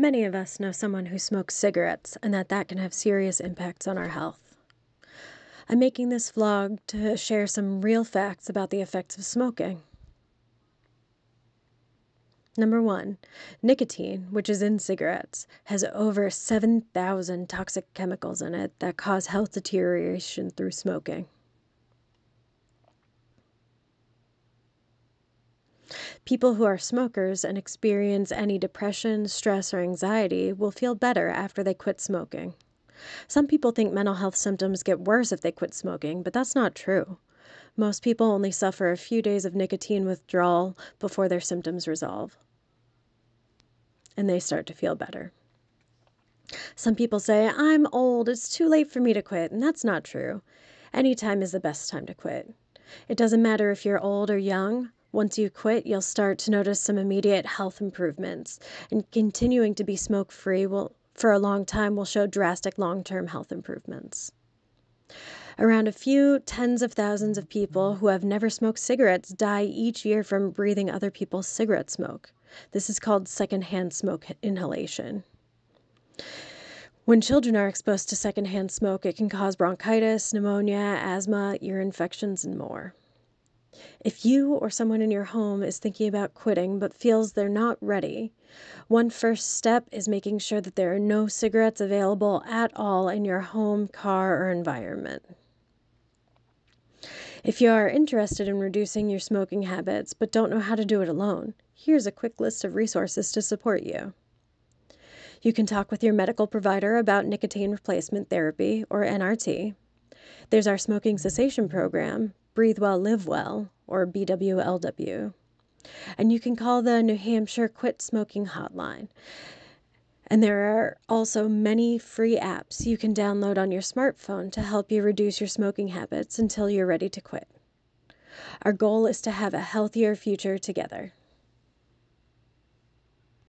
Many of us know someone who smokes cigarettes and that that can have serious impacts on our health. I'm making this vlog to share some real facts about the effects of smoking. Number one, nicotine, which is in cigarettes, has over 7,000 toxic chemicals in it that cause health deterioration through smoking. People who are smokers and experience any depression, stress, or anxiety will feel better after they quit smoking. Some people think mental health symptoms get worse if they quit smoking, but that's not true. Most people only suffer a few days of nicotine withdrawal before their symptoms resolve and they start to feel better. Some people say, I'm old, it's too late for me to quit, and that's not true. Any time is the best time to quit. It doesn't matter if you're old or young, once you quit, you'll start to notice some immediate health improvements, and continuing to be smoke free will, for a long time will show drastic long term health improvements. Around a few tens of thousands of people who have never smoked cigarettes die each year from breathing other people's cigarette smoke. This is called secondhand smoke inhalation. When children are exposed to secondhand smoke, it can cause bronchitis, pneumonia, asthma, ear infections, and more. If you or someone in your home is thinking about quitting but feels they're not ready, one first step is making sure that there are no cigarettes available at all in your home, car, or environment. If you are interested in reducing your smoking habits but don't know how to do it alone, here's a quick list of resources to support you. You can talk with your medical provider about nicotine replacement therapy or NRT. There's our smoking cessation program, Breathe Well, Live Well, or BWLW. And you can call the New Hampshire Quit Smoking Hotline. And there are also many free apps you can download on your smartphone to help you reduce your smoking habits until you're ready to quit. Our goal is to have a healthier future together.